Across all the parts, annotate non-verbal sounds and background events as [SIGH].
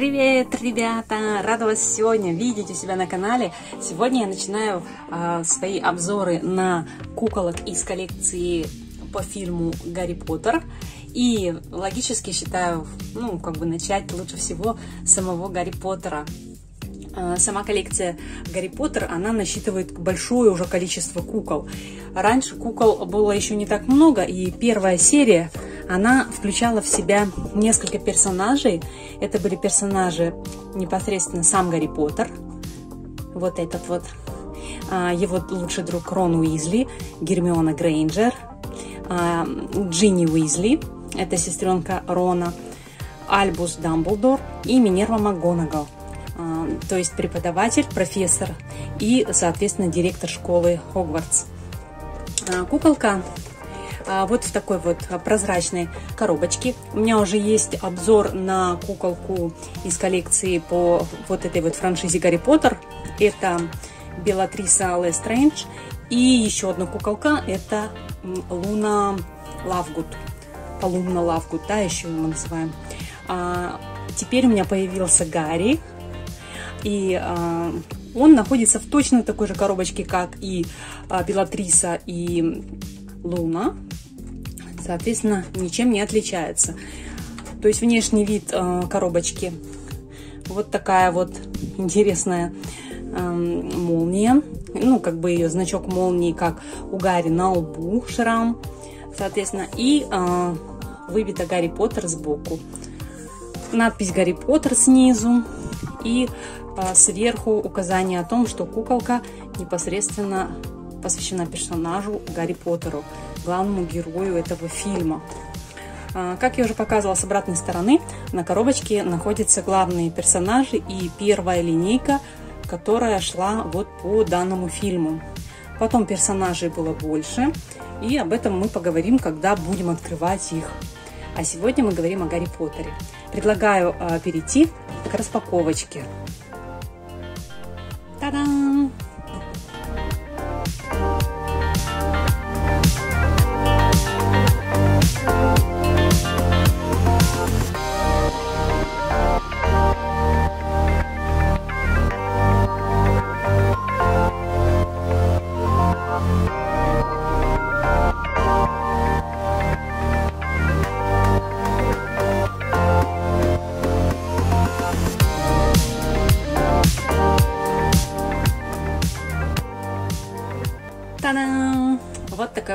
Привет, ребята! Рада вас сегодня видеть у себя на канале. Сегодня я начинаю э, свои обзоры на куколок из коллекции по фильму «Гарри Поттер». И логически считаю, ну, как бы начать лучше всего с самого Гарри Поттера. Э, сама коллекция Гарри Поттер, она насчитывает большое уже количество кукол. Раньше кукол было еще не так много, и первая серия она включала в себя несколько персонажей. Это были персонажи непосредственно сам Гарри Поттер, вот этот вот, а, его лучший друг Рон Уизли, Гермиона Грейнджер, а, Джинни Уизли, это сестренка Рона, Альбус Дамблдор и Минерва МакГонагал, а, то есть преподаватель, профессор и, соответственно, директор школы Хогвартс. Куколка вот в такой вот прозрачной коробочке. У меня уже есть обзор на куколку из коллекции по вот этой вот франшизе Гарри Поттер. Это Белатриса Лестрейндж. И еще одна куколка, это Луна Лавгуд. Полумна Лавгуд, да, еще мы называем. А, теперь у меня появился Гарри. И а, он находится в точно такой же коробочке, как и а, Белатриса и Луна соответственно, ничем не отличается. То есть внешний вид э, коробочки вот такая вот интересная э, молния. Ну, как бы ее значок молнии, как у Гарри на лбу, шрам, соответственно. И э, выбита Гарри Поттер сбоку. Надпись Гарри Поттер снизу. И э, сверху указание о том, что куколка непосредственно посвящена персонажу Гарри Поттеру, главному герою этого фильма. А, как я уже показывала с обратной стороны, на коробочке находятся главные персонажи и первая линейка, которая шла вот по данному фильму. Потом персонажей было больше, и об этом мы поговорим, когда будем открывать их. А сегодня мы говорим о Гарри Поттере. Предлагаю а, перейти к распаковочке.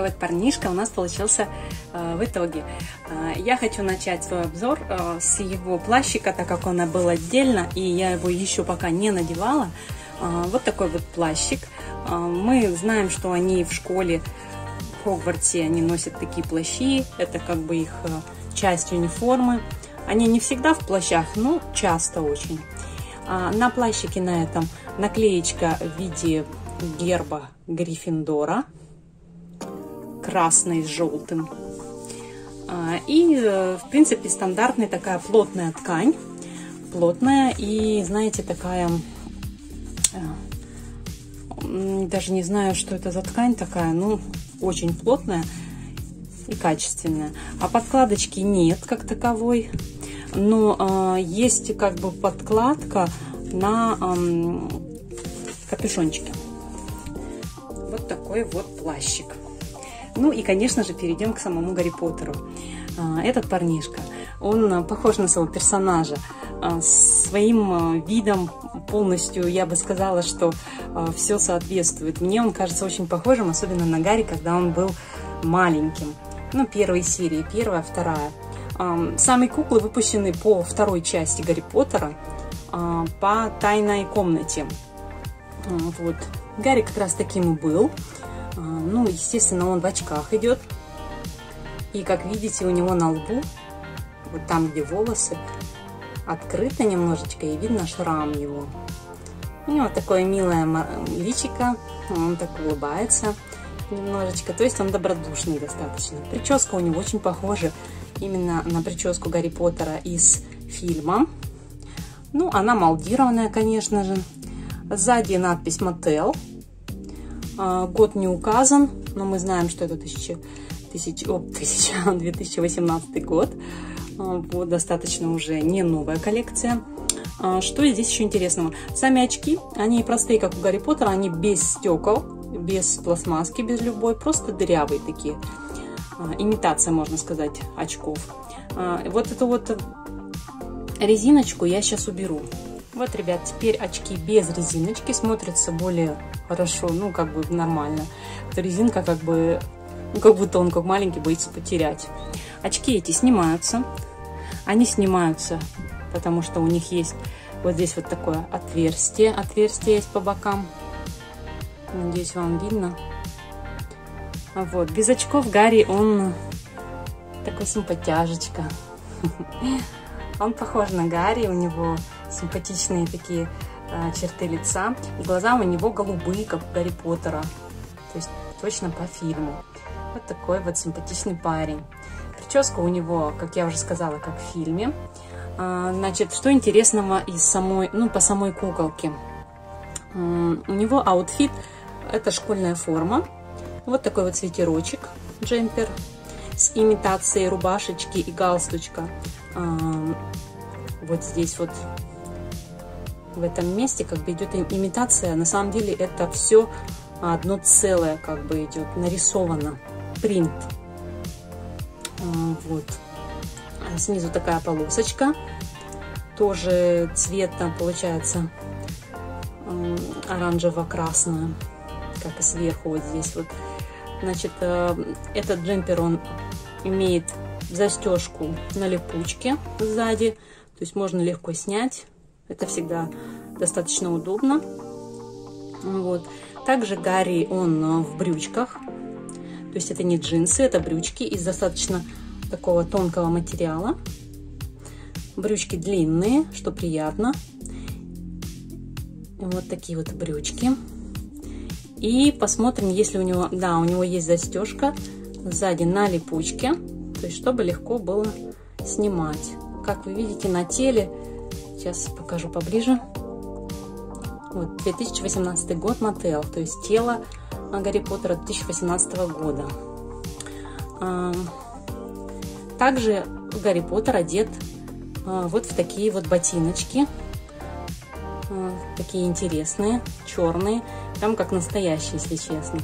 Вот парнишка у нас получился э, в итоге. Э, я хочу начать свой обзор э, с его плащика, так как он был отдельно, и я его еще пока не надевала. Вот такой вот плащик. Мы знаем, что они в школе в Хогвартсе, они носят такие плащи, это как бы их часть униформы. Они не всегда в плащах, но часто очень. На плащике на этом наклеечка в виде герба Гриффиндора, красный с желтым. А, и, э, в принципе, стандартная такая плотная ткань, плотная и, знаете, такая, э, даже не знаю, что это за ткань такая, ну, очень плотная и качественная. А подкладочки нет как таковой, но э, есть как бы подкладка на э, капюшончике вот такой вот плащик. Ну и, конечно же, перейдем к самому Гарри Поттеру. А, этот парнишка, он а, похож на своего персонажа. А, своим видом полностью, я бы сказала, что все соответствует. Мне он кажется очень похожим, особенно на Гарри, когда он был маленьким. Ну, первой серии, первая, вторая. Самые куклы выпущены по второй части Гарри Поттера, по тайной комнате. Вот. Гарри как раз таким и был. А, ну, естественно, он в очках идет. И, как видите, у него на лбу, вот там, где волосы, открыто немножечко, и видно шрам его. У него такое милое личико, он так улыбается немножечко, то есть он добродушный достаточно. Прическа у него очень похожа именно на прическу Гарри Поттера из фильма. Ну, она молдированная, конечно же. Сзади надпись Мотел. А, год не указан, но мы знаем, что это 1000, 1000, о, [LAUGHS] 1000, 2018 год. А, вот достаточно уже не новая коллекция. А, что здесь еще интересного? Сами очки, они простые, как у Гарри Поттера, они без стекол, без пластмасски, без любой, просто дырявые такие. Имитация, можно сказать, очков. Вот эту вот резиночку я сейчас уберу. Вот, ребят, теперь очки без резиночки смотрятся более хорошо, ну, как бы нормально. Эта резинка как бы, ну, как будто он как маленький боится потерять. Очки эти снимаются. Они снимаются, потому что у них есть вот здесь вот такое отверстие. Отверстие есть по бокам. Надеюсь, вам видно. Вот, без очков Гарри, он такой симпатяжечка. [LAUGHS] Он похож на Гарри, у него симпатичные такие э, черты лица. И глаза у него голубые, как у Гарри Поттера. То есть точно по фильму. Вот такой вот симпатичный парень. Прическа у него, как я уже сказала, как в фильме. А, значит, что интересного из самой, ну, по самой куколке. У него outfit, это школьная форма. Вот такой вот свитерочек, джемпер с имитацией рубашечки и галстучка. Вот здесь вот в этом месте как бы идет имитация. На самом деле это все одно целое как бы идет, нарисовано, принт. Вот. Снизу такая полосочка, тоже цвета получается оранжево-красная, как и сверху вот здесь вот. Значит, э, этот джемпер, он имеет застежку на липучке сзади, то есть можно легко снять. Это всегда достаточно удобно. Вот. Также Гарри, он э, в брючках. То есть это не джинсы, это брючки из достаточно такого тонкого материала. Брючки длинные, что приятно. Вот такие вот брючки. И посмотрим, если у него... Да, у него есть застежка сзади на липучке. То есть, чтобы легко было снимать. Как вы видите на теле, сейчас покажу поближе. Вот, 2018 год Мотел, то есть тело Гарри Поттера 2018 года. А, также Гарри Поттер одет а, вот в такие вот ботиночки. А, такие интересные, черные, прям как настоящие, если честно.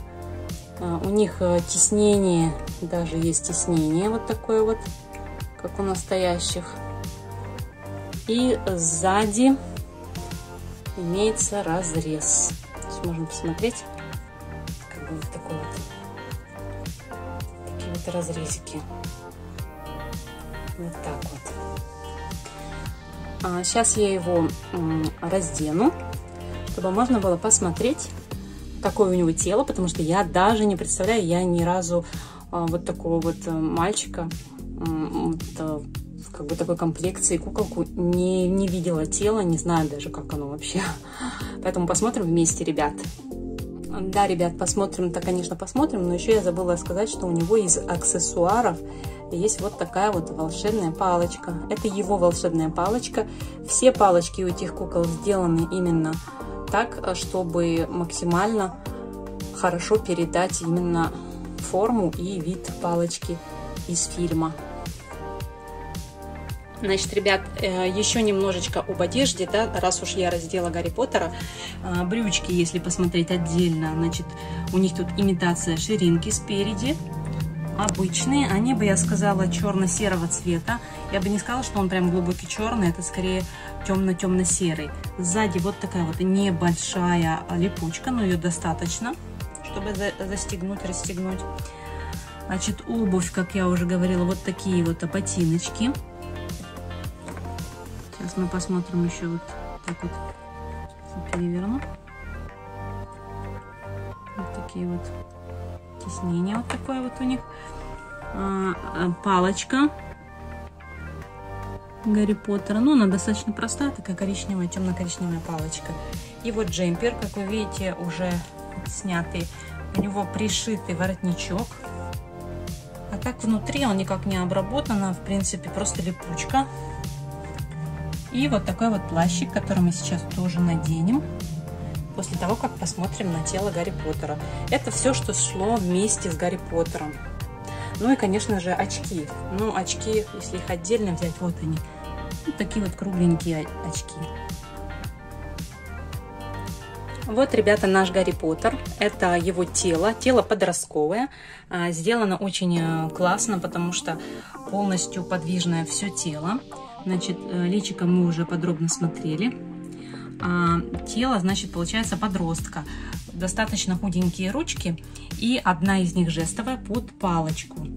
У них э, теснение, даже есть теснение вот такое вот, как у настоящих. И сзади имеется разрез. Сейчас можно посмотреть, как бы вот такой вот, такие вот разрезики. Вот так вот. А сейчас я его раздену, чтобы можно было посмотреть, какое у него тело, потому что я даже не представляю, я ни разу а, вот такого вот э, мальчика вот, э, как бы такой комплекции куколку не, не видела тело, не знаю даже, как оно вообще. [LAUGHS] Поэтому посмотрим вместе, ребят. Да, ребят, посмотрим-то, конечно, посмотрим, но еще я забыла сказать, что у него из аксессуаров есть вот такая вот волшебная палочка. Это его волшебная палочка. Все палочки у этих кукол сделаны именно так, чтобы максимально хорошо передать именно форму и вид палочки из фильма. Значит, ребят, э, еще немножечко об одежде, да, раз уж я раздела Гарри Поттера. Э, брючки, если посмотреть отдельно, значит, у них тут имитация ширинки спереди, обычные, они бы, я сказала, черно-серого цвета. Я бы не сказала, что он прям глубокий черный, это скорее темно-темно-серый. Сзади вот такая вот небольшая липучка, но ее достаточно, чтобы застегнуть, расстегнуть. Значит, обувь, как я уже говорила, вот такие вот ботиночки. Сейчас мы посмотрим еще вот так вот переверну. Вот такие вот теснения. Вот такое вот у них. А, а, палочка Гарри Поттера. Ну, она достаточно простая, такая коричневая, темно-коричневая палочка. И вот джемпер, как вы видите, уже снятый. У него пришитый воротничок. А так внутри он никак не обработан, в принципе, просто липучка. И вот такой вот плащик, который мы сейчас тоже наденем после того, как посмотрим на тело Гарри Поттера. Это все, что шло вместе с Гарри Поттером. Ну и, конечно же, очки. Ну, очки, если их отдельно взять, вот они. Вот такие вот кругленькие очки. Вот, ребята, наш Гарри Поттер. Это его тело, тело подростковое. А, сделано очень э, классно, потому что полностью подвижное все тело. Значит, э, личико мы уже подробно смотрели. А, тело, значит, получается подростка. Достаточно худенькие ручки и одна из них жестовая под палочку.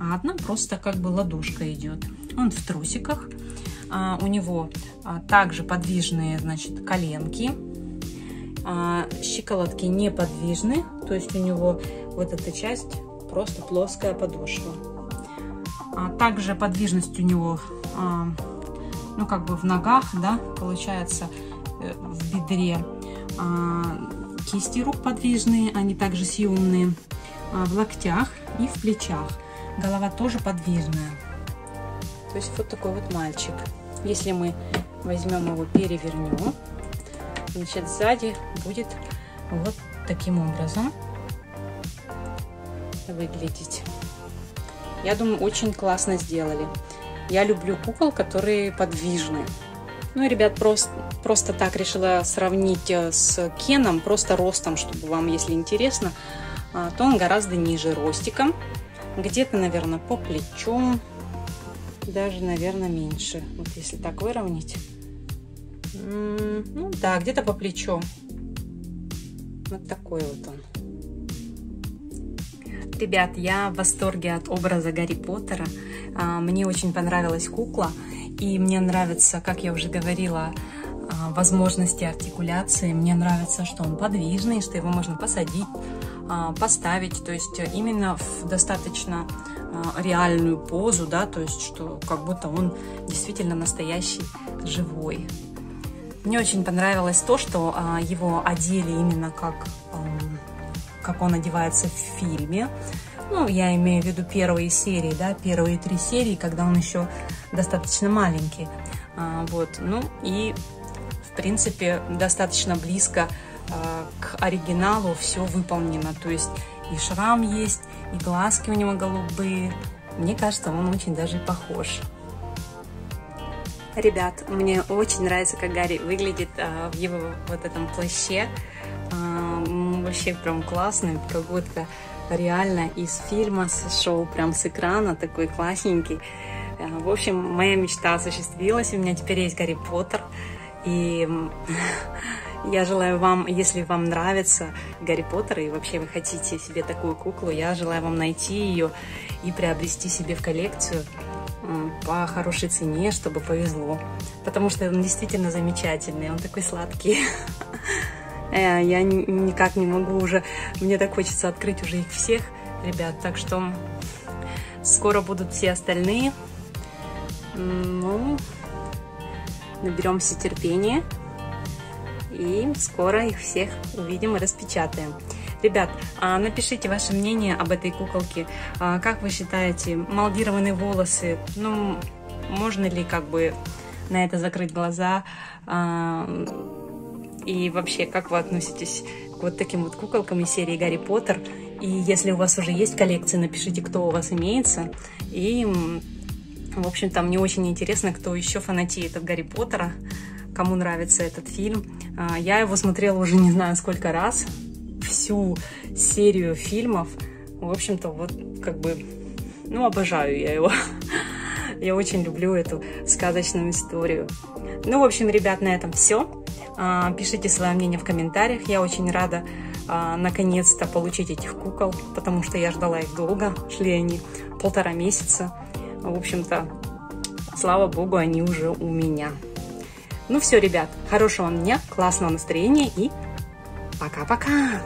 А одна просто как бы ладошка идет. Он в трусиках. А, у него также подвижные, значит, коленки а щиколотки неподвижны, то есть у него вот эта часть просто плоская подошва. А также подвижность у него, а, ну как бы в ногах, да, получается э, в бедре. А, кисти рук подвижные, они также съемные, в локтях и в плечах. Голова тоже подвижная. То есть вот такой вот мальчик. Если мы возьмем его, перевернем, Значит, сзади будет вот таким образом выглядеть. Я думаю, очень классно сделали. Я люблю кукол, которые подвижны. Ну, ребят, просто, просто так решила сравнить э, с Кеном, просто ростом, чтобы вам, если интересно, а, то он гораздо ниже ростиком. Где-то, наверное, по плечу, даже, наверное, меньше. Вот если так выровнять. Ну да, где-то по плечу. Вот такой вот он. Ребят, я в восторге от образа Гарри Поттера. А, мне очень понравилась кукла. И мне нравится, как я уже говорила, а, возможности артикуляции. Мне нравится, что он подвижный, что его можно посадить, а, поставить. То есть именно в достаточно реальную позу, да, то есть что как будто он действительно настоящий, живой. Мне очень понравилось то, что его одели именно как, как он одевается в фильме. Ну, я имею в виду первые серии, да, первые три серии, когда он еще достаточно маленький. А, вот, ну и, в принципе, достаточно близко а, к оригиналу все выполнено. То есть и шрам есть, и глазки у него голубые. Мне кажется, он очень даже похож. Ребят, мне очень нравится, как Гарри выглядит а, в его вот этом плаще. Вообще прям классный, как будто реально из фильма, с шоу, прям с экрана, такой классненький. А, в общем, моя мечта осуществилась, у меня теперь есть Гарри Поттер. И [LAUGHS] я желаю вам, если вам нравится Гарри Поттер и вообще вы хотите себе такую куклу, я желаю вам найти ее и приобрести себе в коллекцию по хорошей цене, чтобы повезло. Потому что он действительно замечательный, он такой сладкий. [LAUGHS] Э, я никак не могу уже, мне так хочется открыть уже их всех, ребят. Так что скоро будут все остальные. Ну, наберемся терпения. И скоро их всех увидим и распечатаем. Ребят, а, напишите ваше мнение об этой куколке. А, как вы считаете, молдированные волосы, ну, можно ли как бы на это закрыть глаза? А, и вообще, как вы относитесь к вот таким вот куколкам из серии Гарри Поттер? И если у вас уже есть коллекция, напишите, кто у вас имеется. И, в общем-то, мне очень интересно, кто еще фанатеет от Гарри Поттера, кому нравится этот фильм. Я его смотрела уже не знаю сколько раз всю серию фильмов. В общем-то, вот как бы, ну, обожаю я его. [LAUGHS] Я очень люблю эту сказочную историю. Ну, в общем, ребят, на этом все. А, пишите свое мнение в комментариях. Я очень рада а, наконец-то получить этих кукол, потому что я ждала их долго. Шли они полтора месяца. В общем-то, слава богу, они уже у меня. Ну все, ребят, хорошего дня, классного настроения и пока-пока!